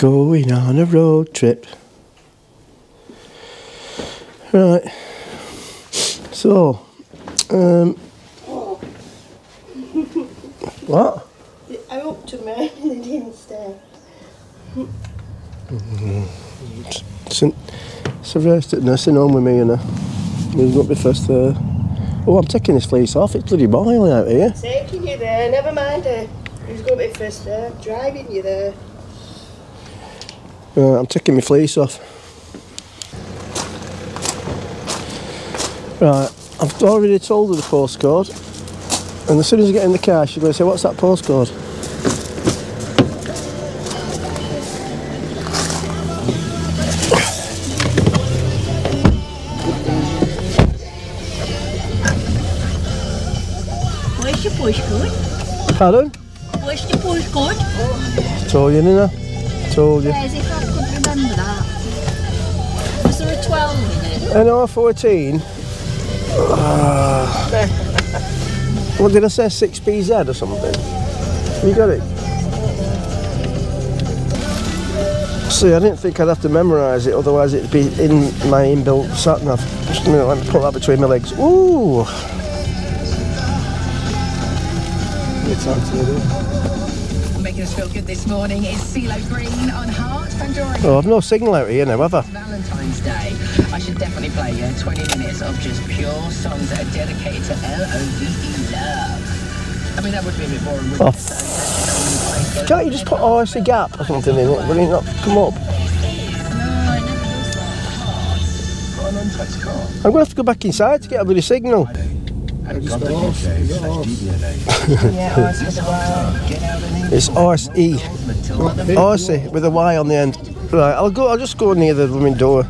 going on a road trip. Right. So, um, what? I up to me they didn't stay. St. Sylvester nursing home with me, you know. He's got me first there. Oh, I'm taking this fleece off. It's bloody boiling out here. Taking you there, never mind uh, her. Who's going to be first there? Driving you there. Uh, I'm taking my fleece off. Right, I've already told her the postcode. And as soon as I get in the car, she's going to say, What's that postcode? Where's your postcode? Pardon? Where's the postcode? Told you, I? Told you. 12 in it? NR14. Ah. what did I say? 6PZ or something? You got it? See, I didn't think I'd have to memorise it, otherwise it'd be in my inbuilt sat nav. Just a minute, let me put that between my legs. Ooh! It's absolutely. Making us feel good this morning is CeeLo Green on Heart Pandora. Oh, I've no signal out here now, have I? Valentine's Day. Should definitely play you 20 minutes of just pure songs that are dedicated to L-O-V-E love. I mean, that would be a bit boring, wouldn't Oh, it? Can't you just put Horsey Gap or something in? Will it not come up? I'm going to have to go back inside to get a bloody signal. It's Horsey. RC with a Y on the end. Right, I'll go. I'll just go near the rooming door.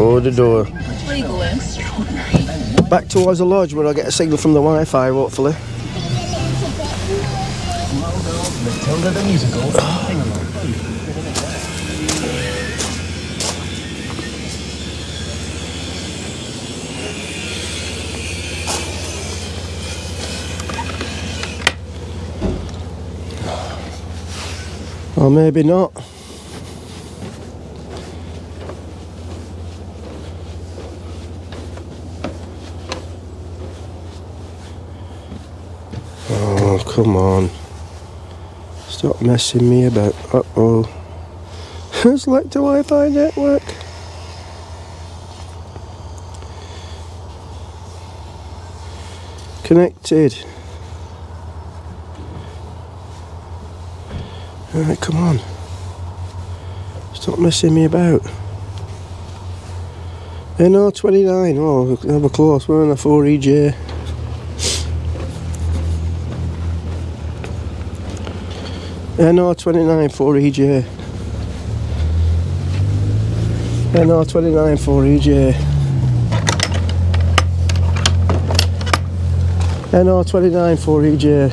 Oh, the door. Back towards the lodge where I get a signal from the Wi-Fi, hopefully. Or maybe not. Oh, come on. Stop messing me about. Uh oh. Select a Wi Fi network. Connected. Alright, come on. Stop messing me about. NR29. Oh, were close, weren't they? 4EJ. NR29 4EJ. NR29 4EJ. NR29 4EJ.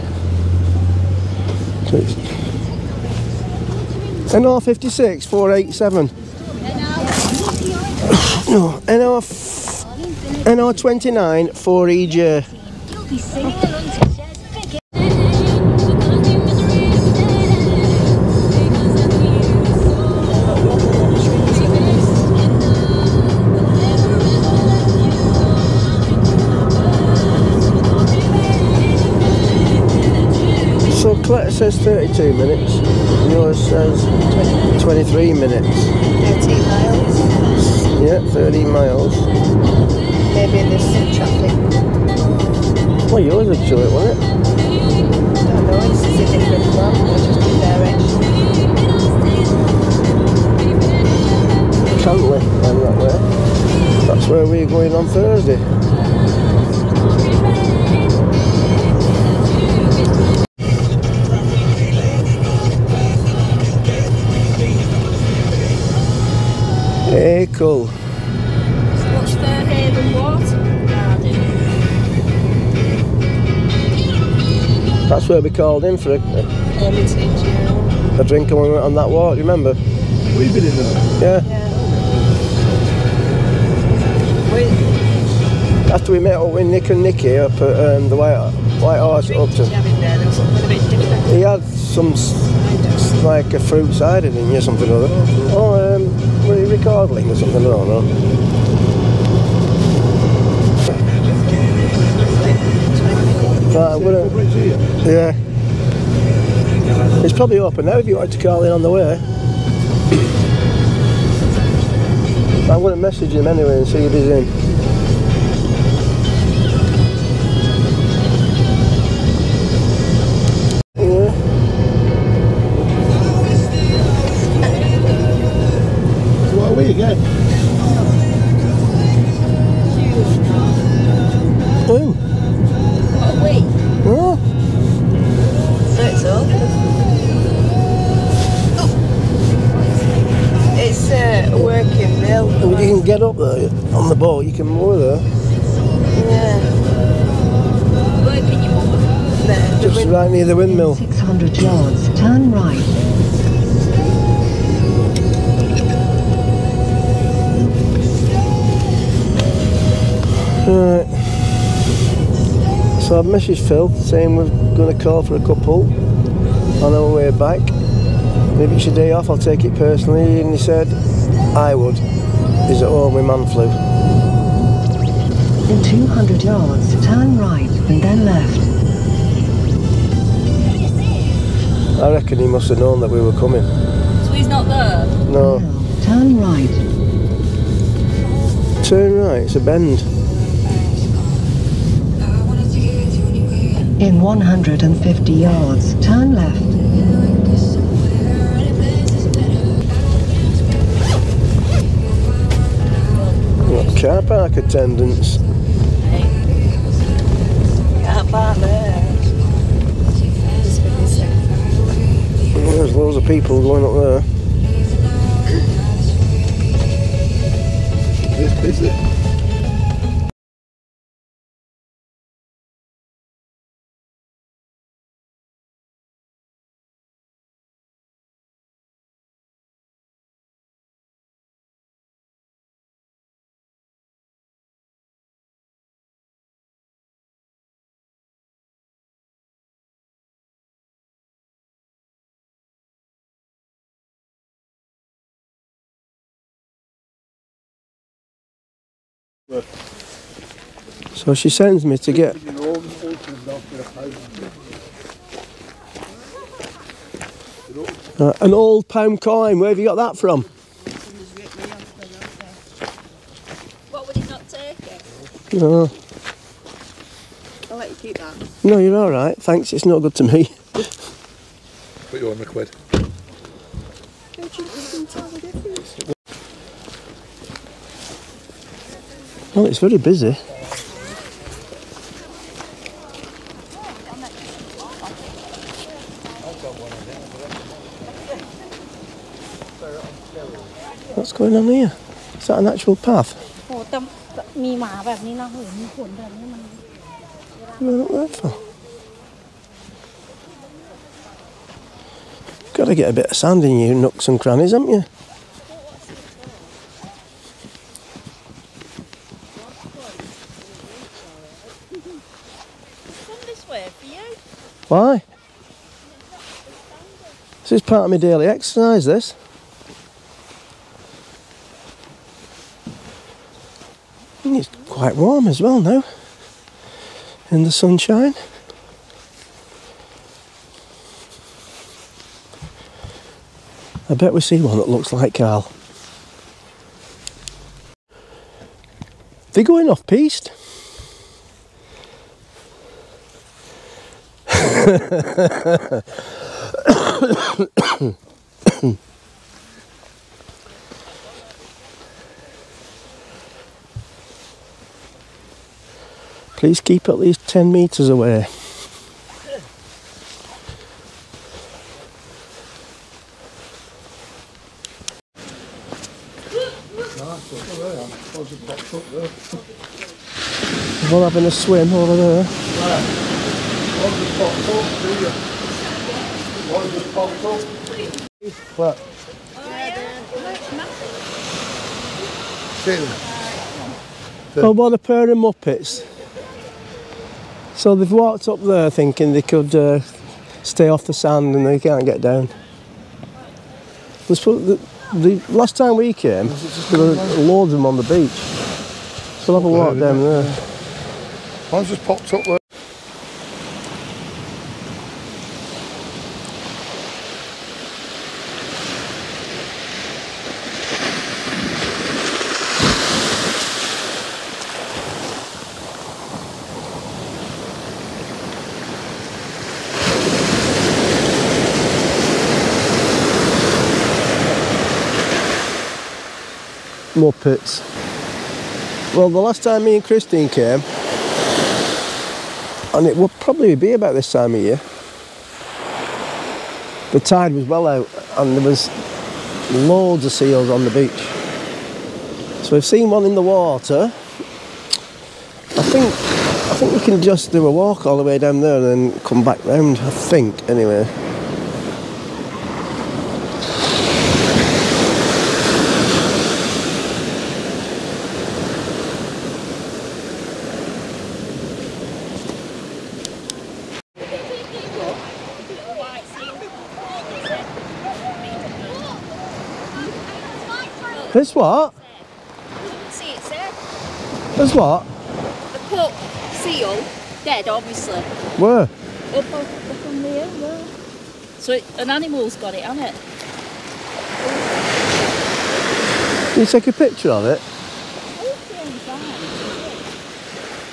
NR56 487. No, NR NR29 4EJ. Says 32 minutes. Yours says 23 minutes. 13 miles. Yeah, 30 miles. Maybe there's some traffic. Well, yours would show it, wouldn't it? Don't know, this is a different one. We'll just do direction. Eh? Cantley, I'm that way. That's where we're going on Thursday. Hey, cool. What's Fairhaven Water Garden? That's where we called in for a, Hermitage, yeah. a drink when we went on that walk, remember? We've been in there. Yeah. Yeah. After we met up with Nick and Nicky up at um, the White, White Horse at what did you Upton. there? There was something a bit different. He had some like a fruit cider, didn't you? Something or other. Oh, um, or something? I don't know. Yeah. It's probably open now if you wanted to call in on the way. I'm going to message him anyway and see if he's in. There, the Just wind- right near the windmill. 600 yards, turn right. Right. So I've messaged Phil saying we're going to call for a couple on our way back. Maybe it's your day off, I'll take it personally. And he said, I would. He's at home with man flu. In 200 yards, turn right and then left. I reckon he must have known that we were coming. So he's not there. No, Now, turn right. turn right, it's a bend. In 150 yards, turn left. Car park attendants. Loads of people going up there. It's busy. So she sends me to get uh, an old pound coin. Where have you got that from? What would he not take it? No, I'll let you keep that. no, you're all right. Thanks. It's not good to me. Put you on the quid. Don't you even tell the difference? Well, it's very busy. What's going on here? Is that an actual path? โอ้แต่มีหมาแบบนี้นะเห็นมีขนแบบนี้มัน What up there for? Got to get a bit of sand in your nooks and crannies, haven't you? Why? This is part of my daily exercise, this. And it's quite warm as well now. In the sunshine. I bet we see one that looks like Carl. They're going off piste. Please keep at least 10 metres away. We're having a swim over there. One just popped up, do you? One just popped up. What? Sit. Oh, what a pair of muppets. So they've walked up there thinking they could uh, stay off the sand and they can't get down. There's pro- the, the last time we came, there were loads of them on the beach. So we'll have a walk down there. One's just popped up there. Muppets. Well, the last time me and Christine came, and it would probably be about this time of year, the tide was well out and there was loads of seals on the beach. So we've seen one in the water. I think I think we can just do a walk all the way down there and then come back round, I think, anyway. This what? See it, sir. This what? The pup seal, dead, obviously. Where? Up, up, up on the hill there. So it, an animal's got it, hasn't it? Did you take a picture of it?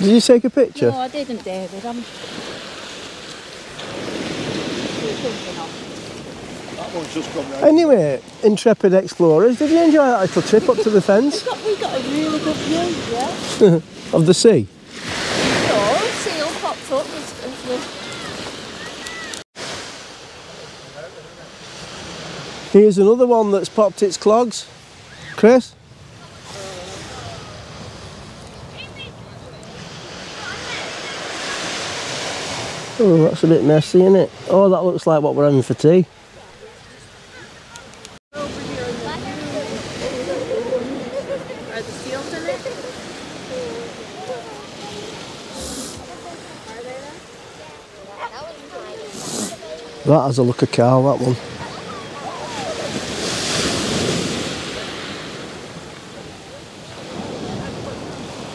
Did you take a picture? No, I didn't, David. I'm. That one's just gone round. Anyway, intrepid explorers, did you enjoy that little trip up to the fence Got, we got a really good view, yeah. of the sea? Oh, no, seal popped up as, as the Here's another one that's popped its clogs. Chris? Oh, that's a bit messy, isn't it? Oh, that looks like what we're having for tea. Are the seals in it? That has a look of cow, that one.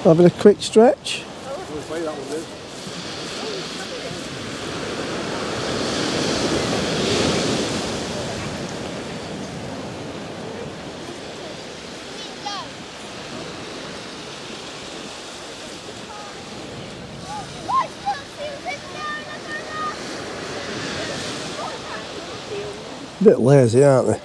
Having a quick stretch. Bit lazy, aren't they?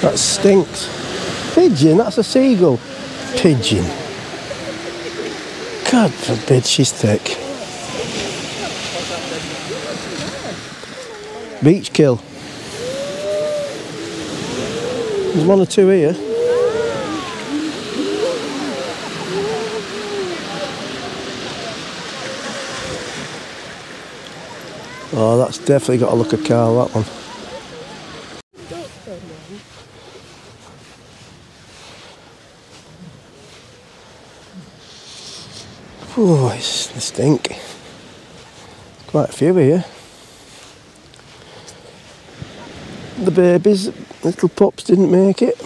That stinks. Pigeon, that's a seagull. Pigeon. God forbid she's thick. Beach kill. There's one or two here. Oh, that's definitely got a look of Carl, that one. Oh, it's the stink. Quite a few here. The babies, little pups didn't make it.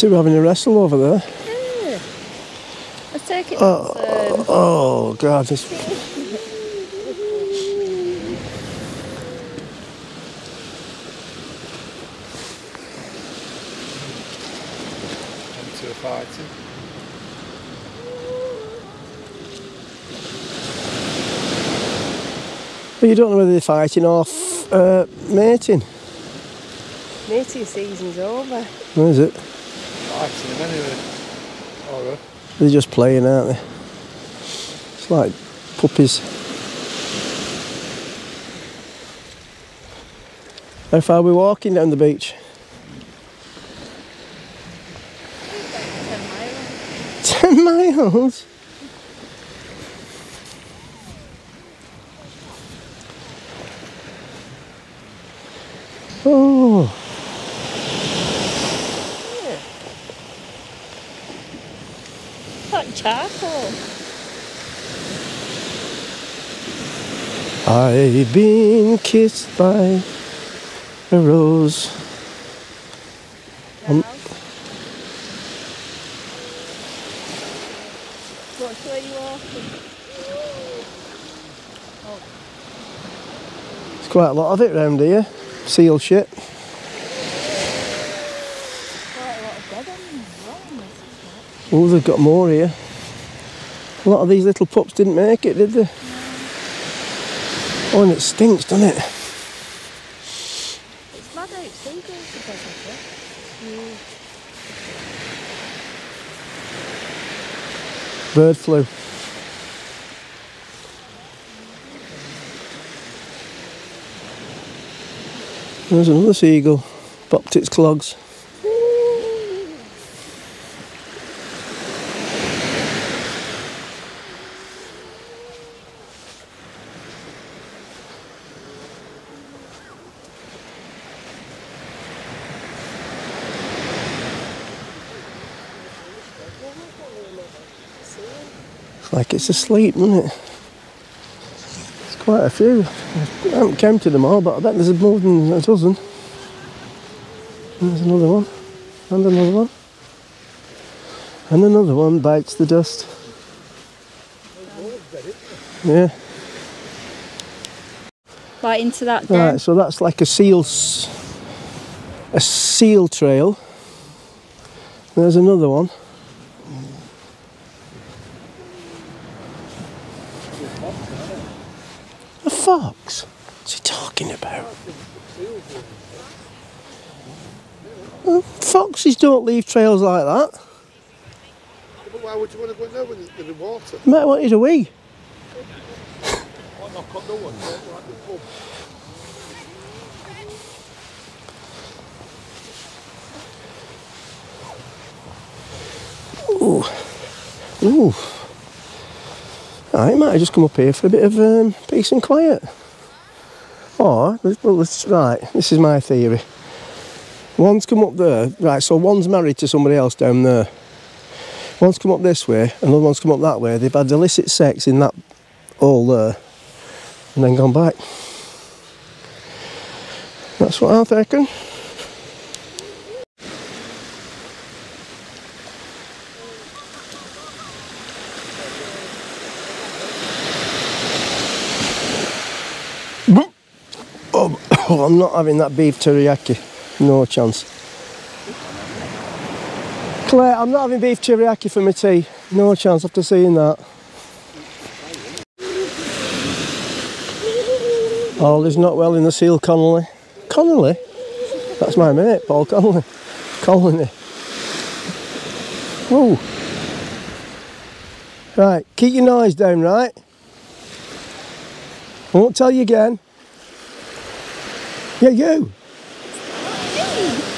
two having a wrestle over there. Yeah. I take it. Oh, um, oh God! This... Into a. But you don't know whether they're fighting or uh, mating. Mating season's over. Where is it? Fighting him anyway. They're just playing, aren't they? It's like puppies. How far are we walking down the beach? Ten miles? Oh, Like charcoal. I've been kissed by a rose. Um, Watch where you walking. There's quite a lot of it round here. Seal shit. Quite a lot of dead animals as well. Oh, they've got more here. A lot of these little pups didn't make it, did they? Oh, and it stinks, doesn't it? It's mad out seagulls because of. Bird flu. There's another seagull. Popped its clogs. It's it's asleep, isn't it? It's quite a few. I haven't counted them all, but I bet there's more than a dozen. There's another one. And another one. And another one bites the dust. Yeah. Right into that den. Right, so that's like a seal, a seal trail. There's another one. A fox? What's he talking about? Uh, Foxes don't leave trails like that. but why would you want to go in there when there's water? You might want you to wee. Why not got no one? Like the pub. Ooh. Ooh. I might have just come up here for a bit of um, peace and quiet. Or, well, let's, right, this is my theory. One's come up there, right, so one's married to somebody else down there. One's come up this way, another one's come up that way. They've had illicit sex in that hole there, and then gone back. That's what I reckon. Oh, I'm not having that beef teriyaki. No chance. Claire, I'm not having beef teriyaki for my tea. No chance after seeing that. All is not well in the seal, Connolly. Connolly? That's my mate, Paul Connolly. Colony. Whoa. Right, keep your noise down, right? I won't tell you again. Yeah, you.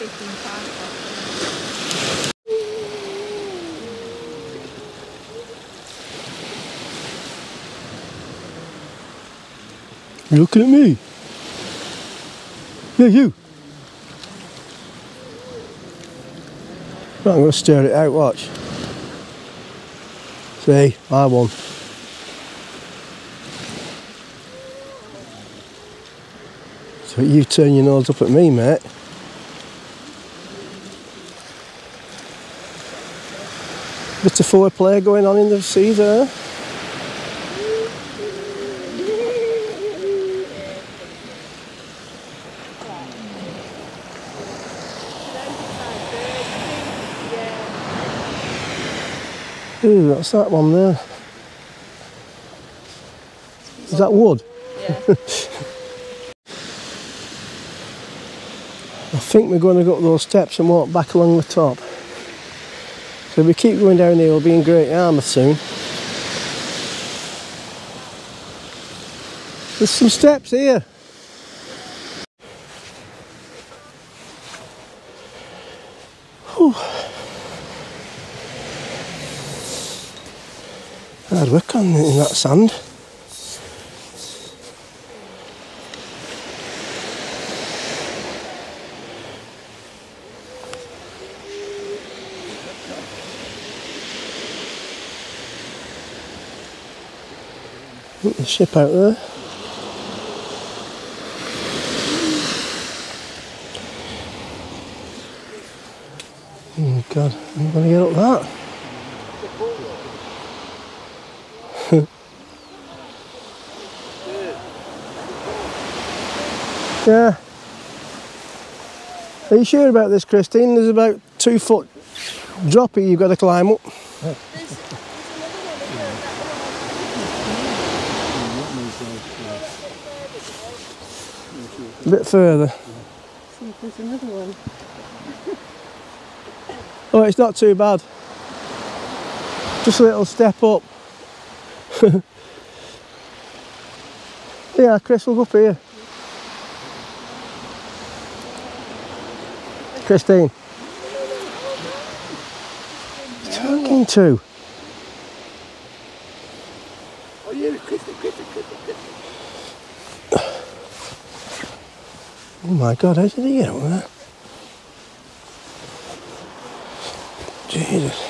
You're looking at me. Yeah, you. Right, I'm going to stir it out, watch. See, I won. So you turn your nose up at me, mate. Bit of foreplay going on in the sea there. Ooh, what's that one there? Is that wood? I think we're going to go up those steps and walk back along the top. So we keep going down here, we'll be in Great Yarmouth soon. There's some steps here. Whew. Hard work on in that sand. Ship out there. Oh God, I'm to get up that. yeah. Are you sure about this, Christine? There's about two foot droppy you've got to climb up. A bit further. There's another one. Oh, it's not too bad. Just a little step up. yeah, Chris, we'll go up here. Christine. Talking to. Oh, yeah, Christy, Christy, Christy, Christy. Oh my god, how did he get up there? Jesus.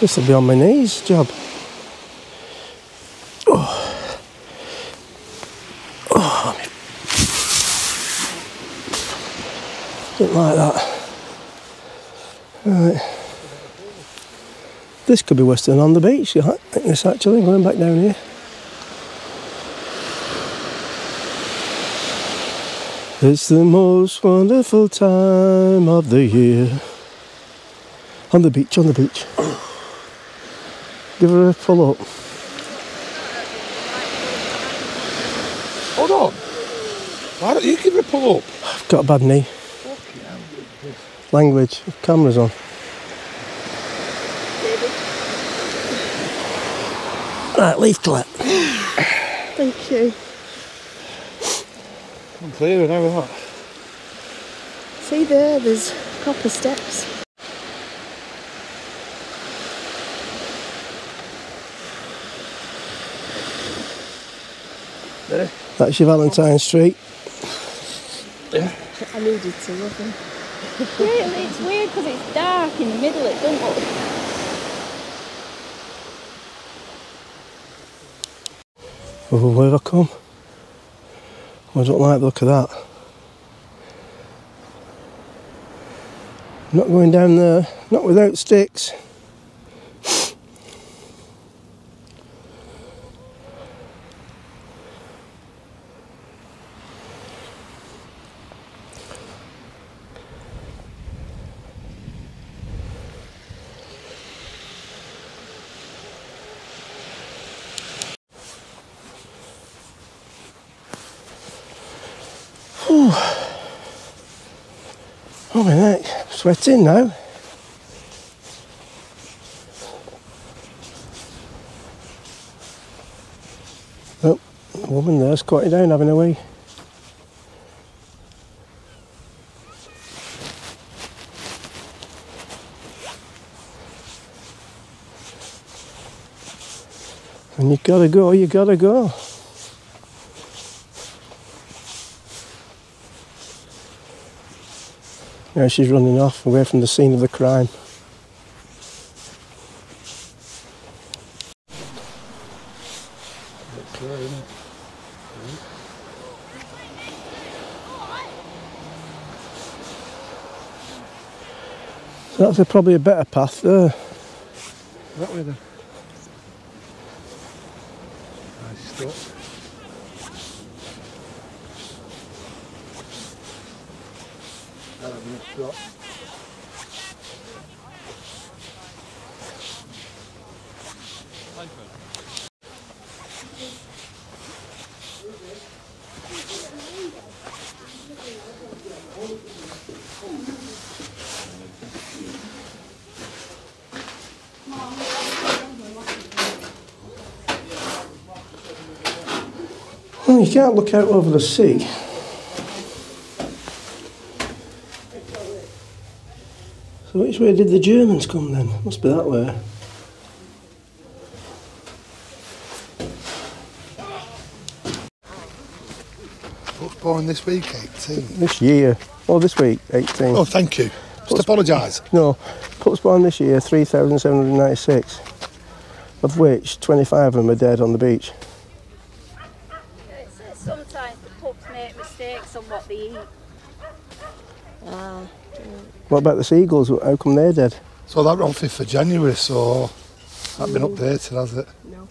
This will be on my knees, job. Oh. Oh. Didn't like that. Right. This could be than on the beach, I think this actually, going back down here. It's the most wonderful time of the year. On the beach, on the beach. Give her a pull up. Hold on. Why don't you give her a pull up? I've got a bad knee. Language, camera's on. Right, leaf collect. Thank you. I'm clear now with that. See there, there's proper steps. There. That's your Valentine Street. Yeah. I needed to, wasn't Yeah, it's weird because it's dark in the middle, it doesn't look. Oh, where have I come? I don't like the look of that. Not going down there, not without sticks. Oh my neck, sweating now. Oh, a woman there squatting down having a wee. And you gotta go, you gotta go. Now she's running off away from the scene of the crime. So that's a, probably a better path there. That way then. You can't look out over the sea. So which way did the Germans come then? Must be that way. What's born this week, 18? This year. Oh, this week, 18. Oh, thank you. Just apologise. No, puts born this year, 3,796. Of which 25 of them are dead on the beach. It says sometimes the pups make mistakes on what they eat. Ah, What about the seagulls? How come they're dead? So that on 5th of January, so that's been updated, has it? no.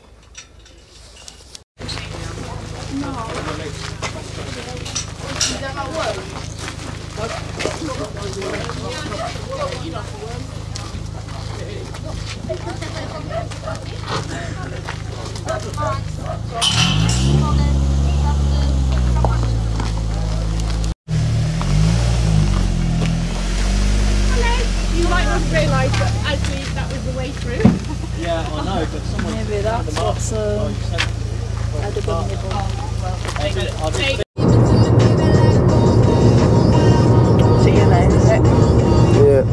You might not realise that actually that was the way through. Yeah, I know, but someone Maybe that's what's uh, edible See you later, is it? Yeah.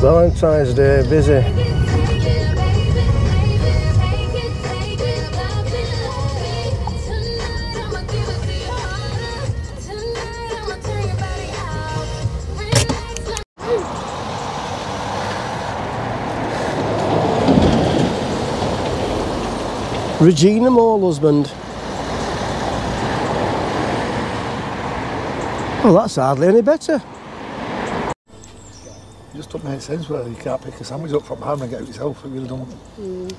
Valentine's Day, busy. Regina Mole husband. Well, that's hardly any better. It just doesn't make sense where you can't pick a sandwich up from home and get it yourself. It really don't.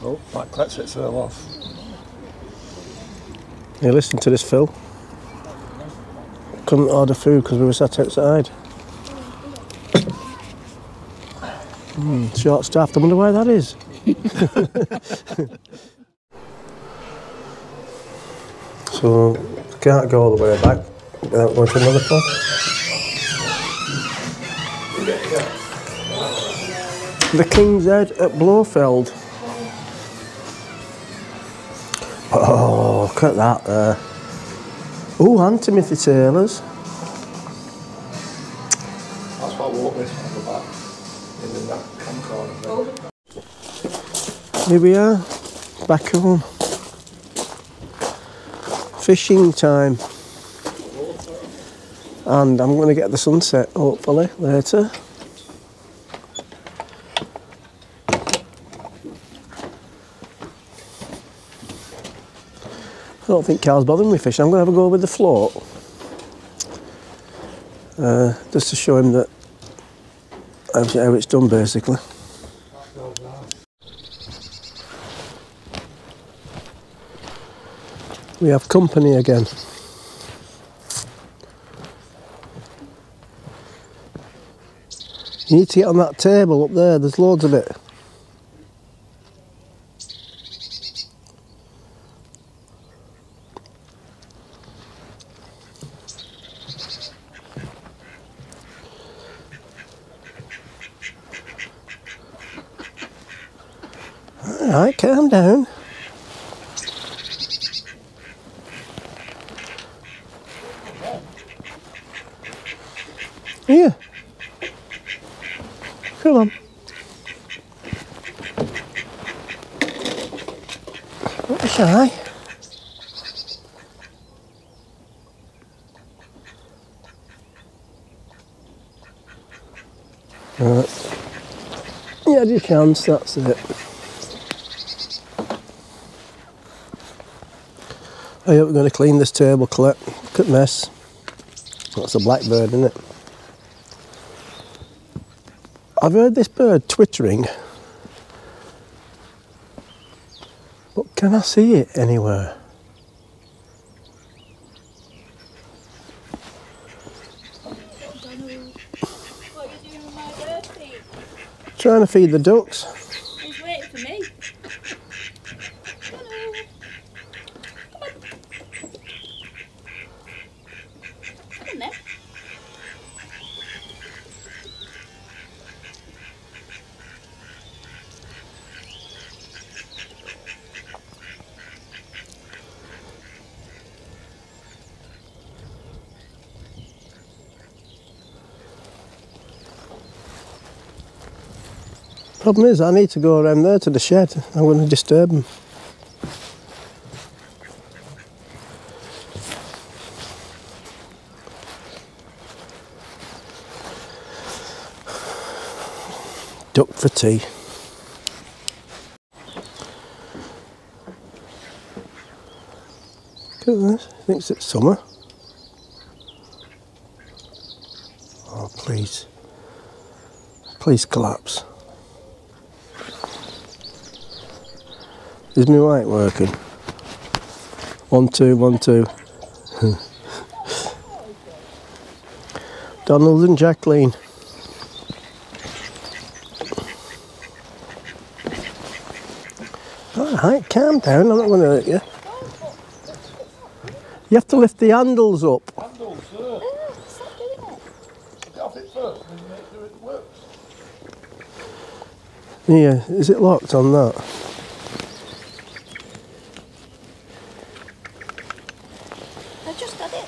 Oh, that collects it so off. You listen to this, Phil. Couldn't order food because we were sat outside. Hmm, short staffed. I wonder why that is. so, can't go all the way back without going to another pub. The King's Head at Blofield. Oh, look at that there. Oh, and Timothy Taylor's. That's why I walk this one at the back. In the back cam corner. Here we are, back home. Fishing time. And I'm going to get the sunset, hopefully, later. I don't think Carl's bothering me fishing. I'm going to have a go with the float. Uh, just to show him that how how it's done, basically. We have company again. You need to get on that table up there, there's loads of it. Alright, calm down. Here. Come on. Don't be shy. Right. You that's it. Oh yeah, we're going to clean this table. Look at mess. That's a blackbird, isn't it? I've heard this bird twittering. But can I see it anywhere? What are you doing with my birthday? Trying to feed the ducks. He's waiting for me. Come on then. Problem is, I need to go around there to the shed. I'm going to disturb them. Duck for tea. Look at this. Thinks it's summer. Oh, please. Please collapse. Is my light working? One, two, one, two. Donald and Jacqueline. Alright, calm down, I'm not going to hurt you. You have to lift the handles up. Handles, sir. Get off it first, and make sure it works. Yeah, is it locked on that? I just got it.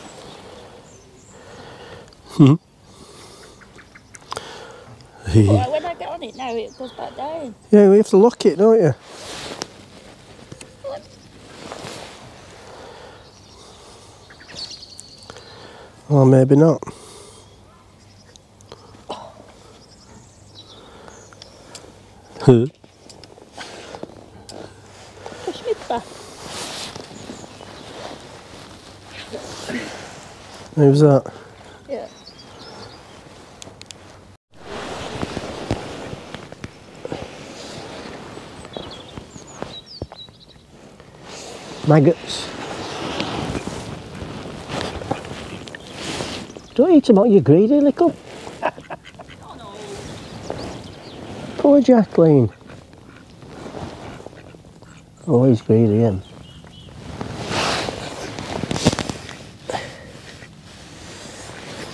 Mm-hmm. Well, when I get on it now, it goes back down. Yeah, we have to lock it, don't you? Or maybe not. Huh? Push me back. Who's that? Maggots. Don't eat them out, you greedy little. Poor Jacqueline. Oh, he's greedy, him.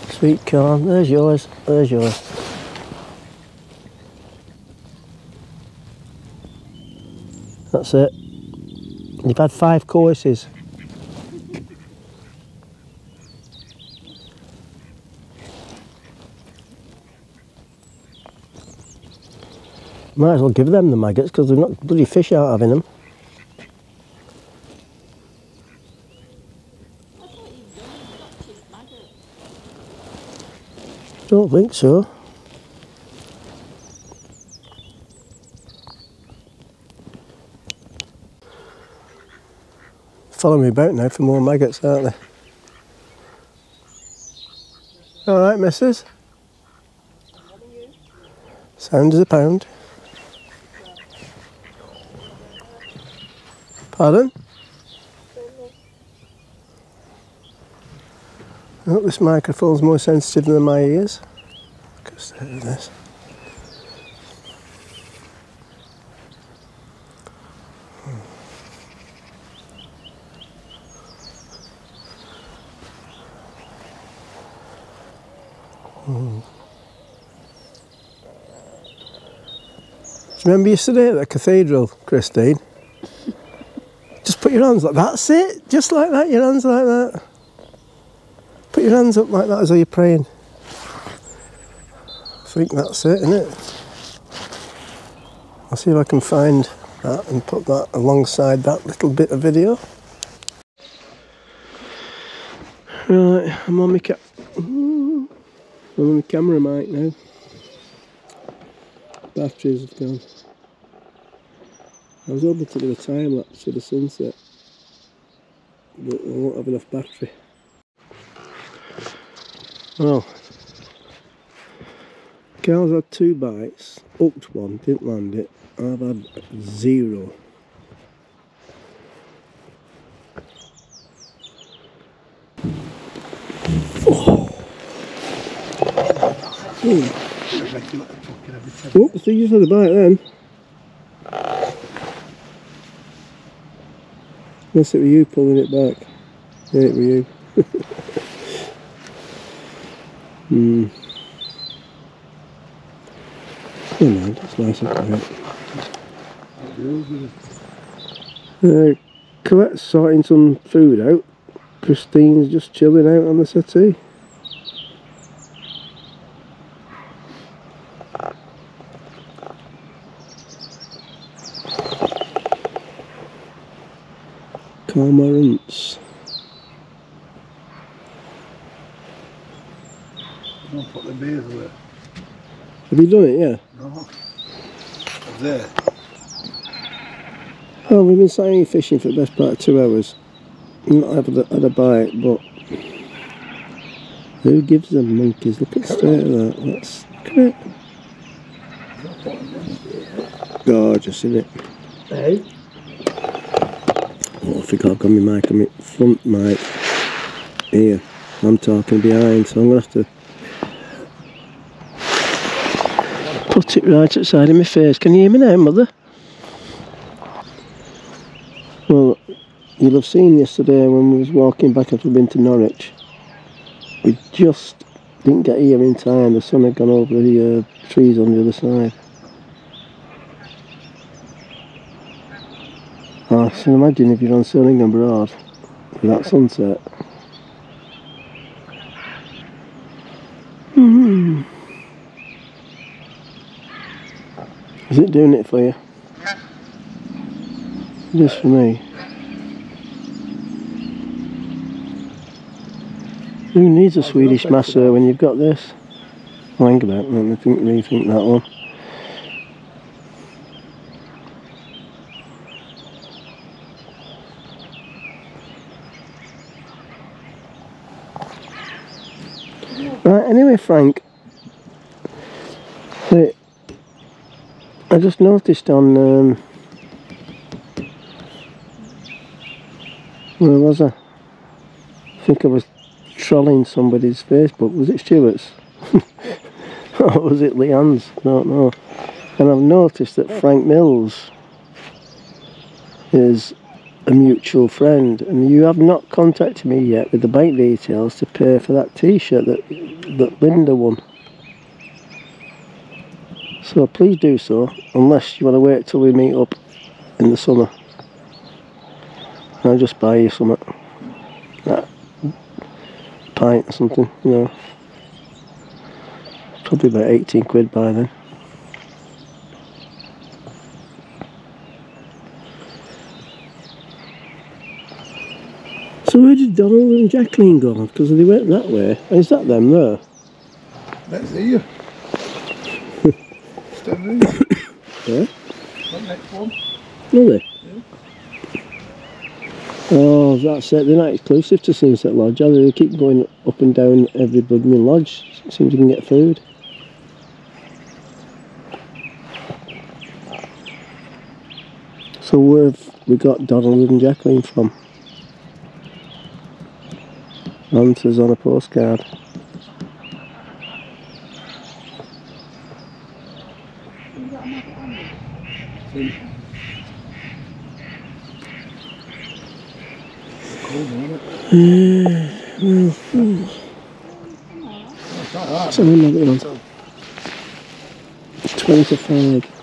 Sweet corn, there's yours, there's yours. That's it. You've had five courses. Might as well give them the maggots because they've not bloody fish out having them. Don't think so. Follow me about now for more maggots, aren't they? All right, missus. Sound as a pound. Pardon? I hope this microphone's more sensitive than my ears. Because there remember yesterday at the cathedral, Christine? Just put your hands like that's it. Just like that, your hands like that. Put your hands up like that as though you're praying. I think that's it, isn't it? I'll see if I can find that and put that alongside that little bit of video. Right, I'm on my ca- I'm on camera mic now. Batteries have gone. I was able to do a time lapse of the sunset, but I won't have enough battery. Well, Carl's had two bites, hooked one, didn't land it. I've had zero. Oh. Oops, so you just had a bite then. Unless it were you pulling it back. Yeah, it were you. Hmm. Never mind, it's nice and quiet. Uh, Colette's sorting some food out. Christine's just chilling out on the settee. Cormorants. Don't put the beers away. Have you done it, yeah? No. There. Oh, we've been here fishing for the best part of two hours. Not had a, had a bite, but who gives them monkeys? Look at straight at that. That's correct. Gorgeous, isn't it? Hey? Think I've got my mic on my front mic here. I'm talking behind, so I'm gonna have to put it right outside of my face. Can you hear me now, mother? Well, you'll have seen yesterday when we was walking back after we'd been to Norwich. We just didn't get here in time. The sun had gone over the uh, trees on the other side. I can imagine if you're on Surlingham Broad with that sunset. Hmm. Is it doing it for you? Just for me. Who needs a Swedish masseur when you've got this? Think about it, me think, rethink that one. Right, anyway, Frank, I just noticed on, um, where was I? I think I was trolling somebody's Facebook. Was it Stuart's? or was it Leanne's? I don't know. And I've noticed that Frank Mills is a mutual friend, and you have not contacted me yet with the bank details to pay for that T-shirt that that Linda won. So please do so, unless you want to wait till we meet up in the summer. I'll just buy you something. Uh, that pint or something, you know. Probably about 18 quid by then. So where did Donald and Jacqueline go? Because they went that way. Is that them there? Let's see you. Stand there. Yeah. Next one? Are they? Oh, that's it. They're not exclusive to Sunset Lodge, are they? They keep going up and down every blooming lodge. Seems you can get food. So where have we got Donald and Jacqueline from? Answers on a postcard. One. Twenty to five. Not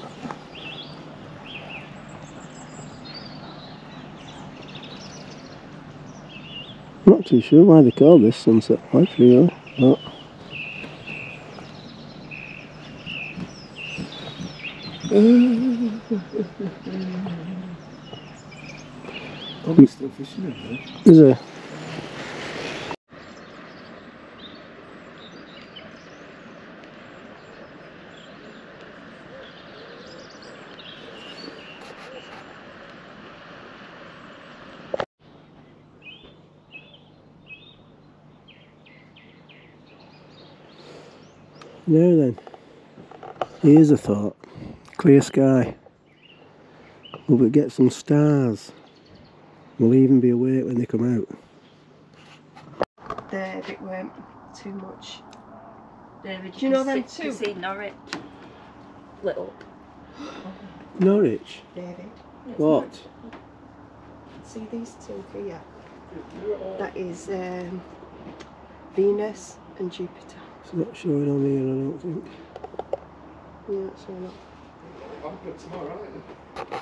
too sure why they call this Sunset Lodge really. But Probably still fishing in there's a Now then, here's a thought. Clear sky. Will we get some stars? We'll even be awake when they come out. There, if it weren't too much. David, Do you know them see, you see Norwich? Little. Norwich? David. What? See these two here? That is um, Venus and Jupiter. It's not showing on here, I don't think. Yeah, that's all. I'm good tomorrow, aren't you?